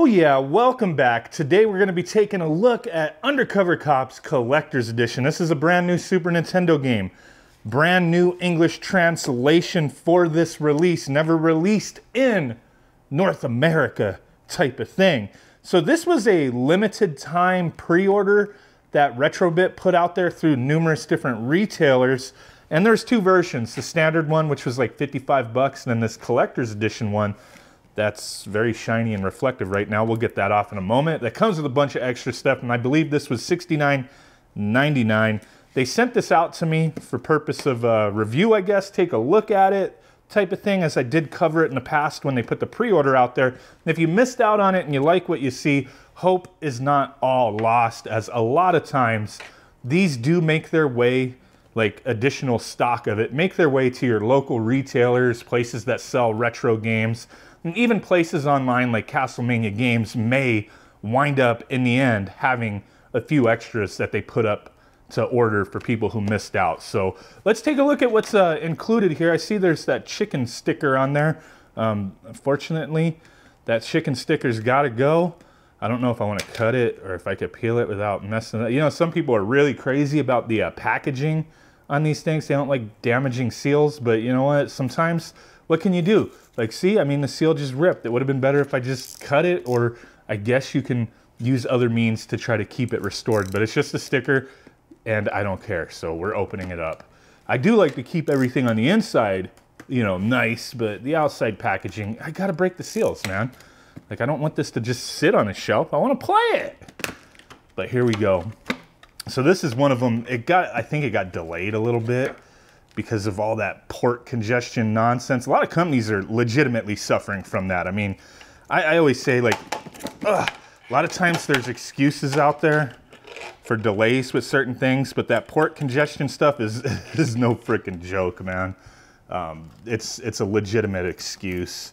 Oh yeah, welcome back. Today we're gonna be taking a look at Undercover Cops Collector's Edition. This is a brand new Super Nintendo game. Brand new English translation for this release, never released in North America type of thing. So this was a limited time pre-order that Retrobit put out there through numerous different retailers. And there's two versions, the standard one, which was like 55 bucks, and then this collector's edition one that's very shiny and reflective right now. We'll get that off in a moment. That comes with a bunch of extra stuff, and I believe this was $69.99. They sent this out to me for purpose of uh, review, I guess, take a look at it type of thing, as I did cover it in the past when they put the pre-order out there. And if you missed out on it and you like what you see, hope is not all lost, as a lot of times these do make their way like additional stock of it make their way to your local retailers, places that sell retro games. And even places online like Castlemania Games may wind up in the end having a few extras that they put up to order for people who missed out. So let's take a look at what's uh, included here. I see there's that chicken sticker on there. Um, unfortunately, that chicken sticker's got to go. I don't know if I want to cut it or if I could peel it without messing up. You know, some people are really crazy about the uh, packaging on these things. They don't like damaging seals, but you know what? Sometimes what can you do? Like, see, I mean, the seal just ripped. It would have been better if I just cut it, or I guess you can use other means to try to keep it restored, but it's just a sticker and I don't care. So we're opening it up. I do like to keep everything on the inside, you know, nice, but the outside packaging, I gotta break the seals, man. Like, I don't want this to just sit on a shelf. I wanna play it. But here we go. So this is one of them. It got, I think it got delayed a little bit because of all that port congestion nonsense. A lot of companies are legitimately suffering from that. I mean, I, I always say like, ugh, a lot of times there's excuses out there for delays with certain things, but that port congestion stuff is is no freaking joke, man. Um, it's it's a legitimate excuse,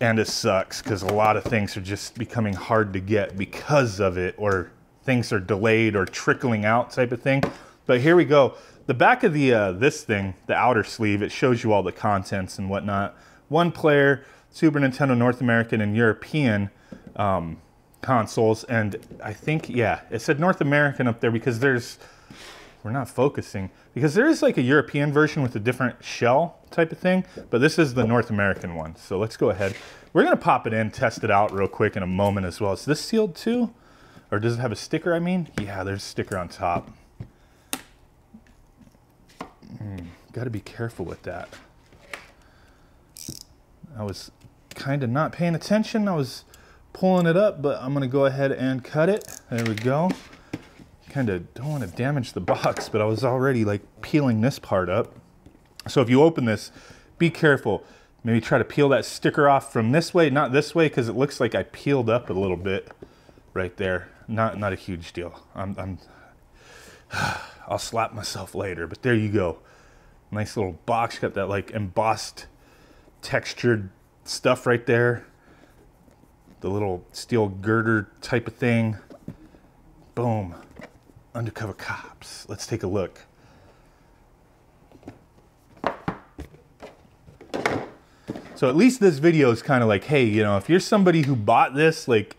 and it sucks because a lot of things are just becoming hard to get because of it, or things are delayed or trickling out type of thing. But here we go. The back of the uh, this thing, the outer sleeve, it shows you all the contents and whatnot. One player, Super Nintendo North American and European um, consoles, and I think yeah, it said North American up there because there's we're not focusing because there is like a European version with a different shell type of thing, but this is the North American one. So let's go ahead. We're gonna pop it in, test it out real quick in a moment as well. Is this sealed too? Or does it have a sticker, I mean? Yeah, there's a sticker on top. Mm, Got to be careful with that. I was kind of not paying attention. I was pulling it up, but I'm going to go ahead and cut it. There we go. Kind of don't want to damage the box, but I was already like peeling this part up. So if you open this, be careful. Maybe try to peel that sticker off from this way, not this way, because it looks like I peeled up a little bit right there. Not not a huge deal. I'm, I'm I'll slap myself later, but there you go. Nice little box, got that like embossed textured stuff right there. The little steel girder type of thing. Boom. Undercover cops. Let's take a look. So at least this video is kind of like, hey, you know, if you're somebody who bought this, like,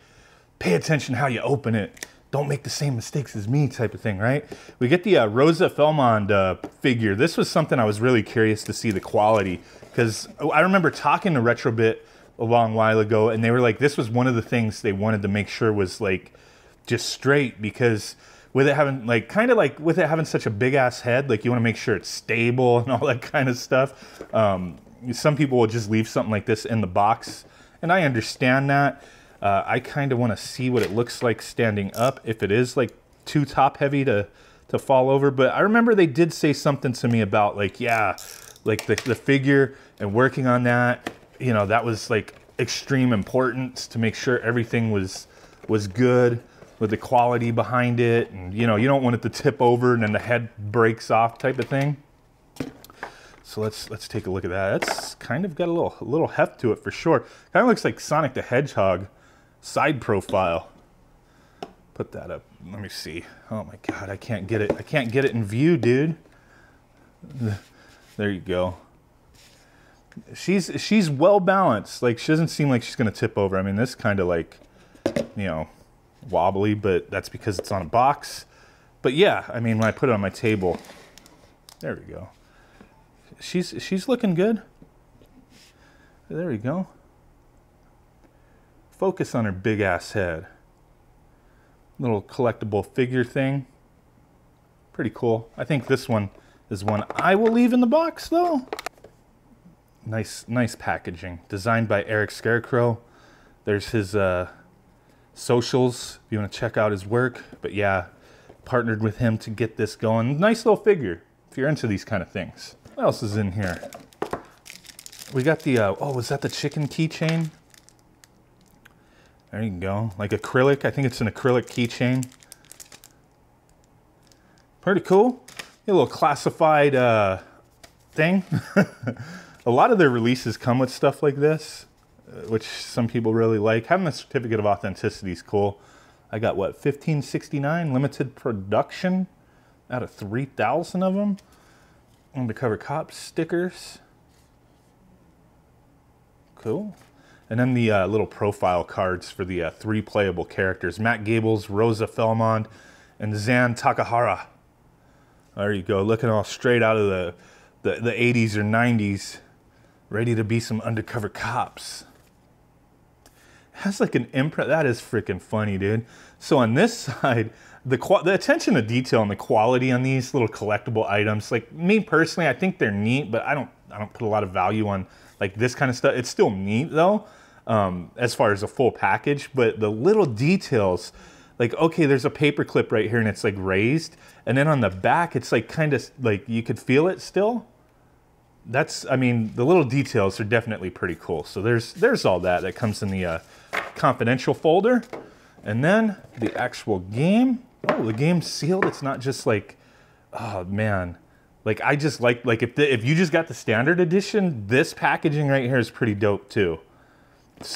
pay attention how you open it. Don't make the same mistakes as me type of thing, right? We get the uh, Rosa Felmond uh, figure. This was something I was really curious to see the quality because I remember talking to Retrobit a long while ago and they were like, this was one of the things they wanted to make sure was like just straight because with it having like kind of like with it having such a big ass head, like you want to make sure it's stable and all that kind of stuff. Um, some people will just leave something like this in the box and I understand that. Uh, I kind of want to see what it looks like standing up, if it is like too top heavy to, to fall over. But I remember they did say something to me about like, yeah, like the, the figure and working on that, you know, that was like extreme importance to make sure everything was, was good with the quality behind it. And, you know, you don't want it to tip over and then the head breaks off type of thing. So let's let's take a look at that. It's kind of got a little a little heft to it for sure. Kind of looks like Sonic the Hedgehog side profile. Put that up. Let me see. Oh my god, I can't get it. I can't get it in view, dude. There you go. She's she's well balanced. Like she doesn't seem like she's gonna tip over. I mean, this kind of like you know, wobbly, but that's because it's on a box. But yeah, I mean, when I put it on my table, there we go. She's she's looking good. There we go. Focus on her big ass head. Little collectible figure thing. Pretty cool. I think this one is one I will leave in the box though. Nice, nice packaging. Designed by Eric Scarecrow. There's his uh, socials if you want to check out his work. But yeah, partnered with him to get this going. Nice little figure if you're into these kind of things. What else is in here? We got the, uh, oh, was that the chicken keychain? There you go. Like acrylic. I think it's an acrylic keychain. Pretty cool. A little classified uh, thing. a lot of their releases come with stuff like this, uh, which some people really like. Having a certificate of authenticity is cool. I got what, 1569 limited production out of 3,000 of them. Undercover Cop stickers. Cool. And then the uh, little profile cards for the uh, three playable characters Matt Gables, Rosa Felmond, and Zan Takahara. There you go, looking all straight out of the, the, the 80s or 90s, ready to be some undercover cops. Has like an imprint. That is freaking funny, dude. So on this side, the the attention to detail and the quality on these little collectible items, like me personally, I think they're neat, but I don't I don't put a lot of value on like this kind of stuff. It's still neat though um, as far as a full package, but the little details, like, okay, there's a paper clip right here and it's like raised. And then on the back, it's like kind of like you could feel it still. That's, I mean, the little details are definitely pretty cool. So there's, there's all that that comes in the uh, confidential folder. And then the actual game. Oh, the game's sealed. It's not just like, oh man. Like I just like, like if, the, if you just got the standard edition, this packaging right here is pretty dope too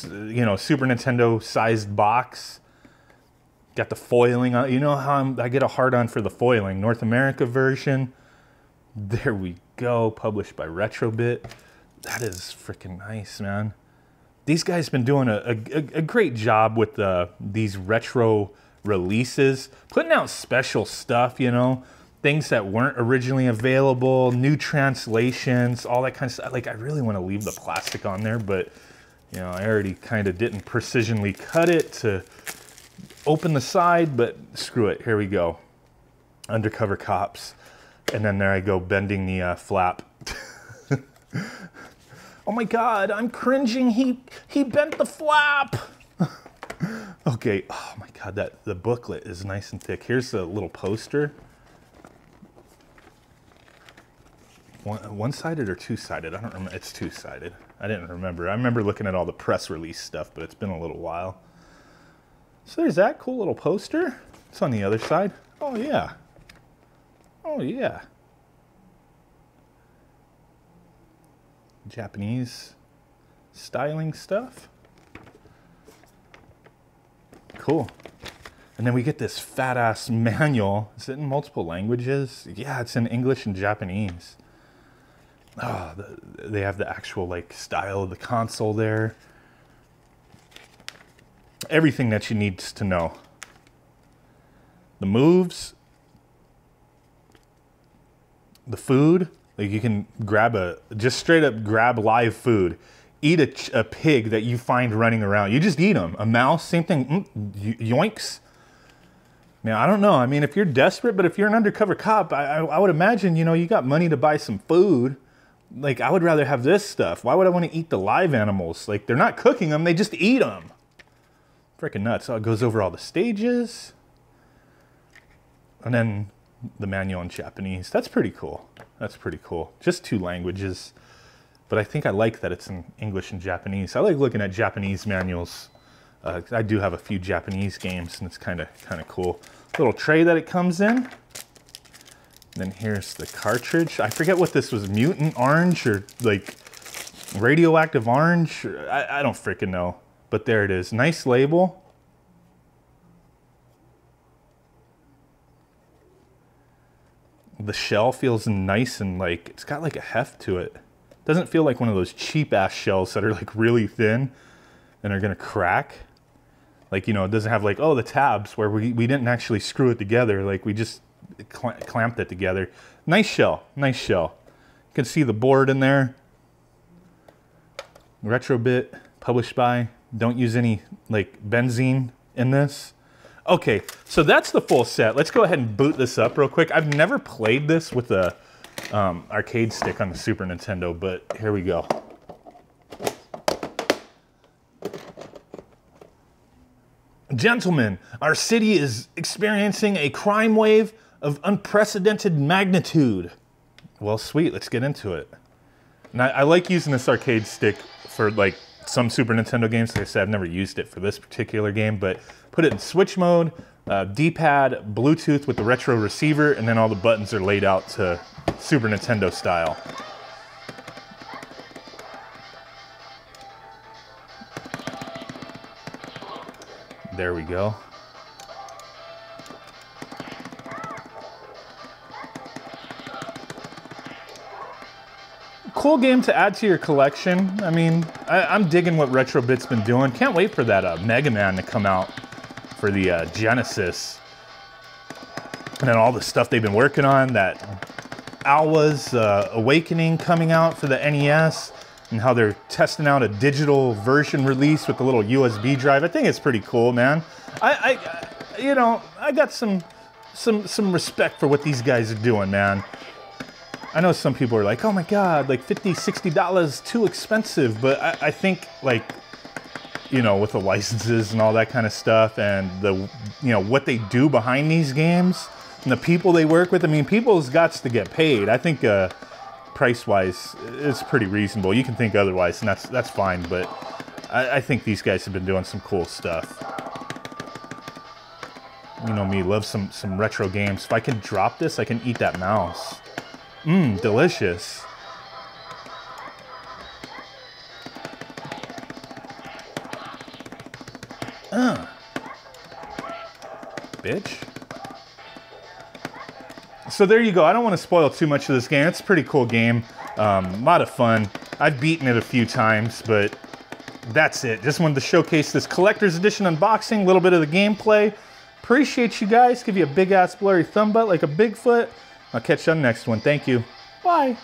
you know, Super Nintendo sized box. Got the foiling on. You know how I'm, I get a hard on for the foiling. North America version. There we go. Published by Retrobit. That is freaking nice, man. These guys been doing a, a, a great job with the, these retro releases, putting out special stuff, you know, things that weren't originally available, new translations, all that kind of stuff. Like, I really want to leave the plastic on there, but you know, I already kind of didn't precisionally cut it to open the side, but screw it, here we go. Undercover cops. And then there I go bending the uh, flap. oh my God, I'm cringing, he, he bent the flap. okay, oh my God, that the booklet is nice and thick. Here's a little poster. One, one-sided or two-sided? I don't remember, it's two-sided. I didn't remember. I remember looking at all the press release stuff, but it's been a little while. So there's that cool little poster. It's on the other side. Oh, yeah. Oh, yeah. Japanese styling stuff. Cool. And then we get this fat ass manual. Is it in multiple languages? Yeah, it's in English and Japanese oh, the, they have the actual like style of the console there. Everything that you need to know. The moves, the food, like you can grab a, just straight up grab live food. Eat a, a pig that you find running around. You just eat them. A mouse, same thing, mm, yoinks. Now, I don't know. I mean, if you're desperate, but if you're an undercover cop, I, I, I would imagine, you know, you got money to buy some food like I would rather have this stuff. Why would I want to eat the live animals? Like they're not cooking them, they just eat them. Freaking nuts. So it goes over all the stages. And then the manual in Japanese. That's pretty cool. That's pretty cool. Just two languages. But I think I like that it's in English and Japanese. I like looking at Japanese manuals. Uh, I do have a few Japanese games and it's kind of kind of cool. Little tray that it comes in. Then here's the cartridge. I forget what this was, mutant orange or like radioactive orange. I, I don't freaking know. But there it is. Nice label. The shell feels nice and like, it's got like a heft to it. Doesn't feel like one of those cheap ass shells that are like really thin and are gonna crack. Like, you know, it doesn't have like, oh, the tabs where we, we didn't actually screw it together. Like we just cl clamped it together. Nice shell, nice shell. You can see the board in there. Retrobit, published by. Don't use any like benzene in this. Okay, so that's the full set. Let's go ahead and boot this up real quick. I've never played this with a um, arcade stick on the Super Nintendo, but here we go. Gentlemen, our city is experiencing a crime wave of unprecedented magnitude. Well, sweet, let's get into it. And I, I like using this arcade stick for like some Super Nintendo games. Like I said, I've never used it for this particular game, but put it in switch mode, uh, D-pad, Bluetooth with the retro receiver, and then all the buttons are laid out to Super Nintendo style. There we go. Cool game to add to your collection. I mean, I, am digging what Retrobit's been doing. Can't wait for that uh, Mega Man to come out for the uh, Genesis. And then all the stuff they've been working on, that Alwa's uh, Awakening coming out for the NES and how they're testing out a digital version release with a little USB drive. I think it's pretty cool, man. I, I, you know, I got some, some, some respect for what these guys are doing, man. I know some people are like, oh my God, like 50, 60 dollars too expensive. But I, I think like, you know, with the licenses and all that kind of stuff and the, you know, what they do behind these games and the people they work with. I mean, people's got to get paid. I think, uh, price wise, it's pretty reasonable. You can think otherwise, and that's that's fine. But I, I think these guys have been doing some cool stuff. You know me, love some some retro games. If I can drop this, I can eat that mouse. Mmm, delicious. Uh. Bitch so there you go. I don't want to spoil too much of this game. It's a pretty cool game. Um, a lot of fun. I've beaten it a few times, but that's it. Just wanted to showcase this collector's edition unboxing, a little bit of the gameplay. Appreciate you guys. Give you a big ass blurry thumb butt like a Bigfoot. I'll catch you on the next one. Thank you. Bye.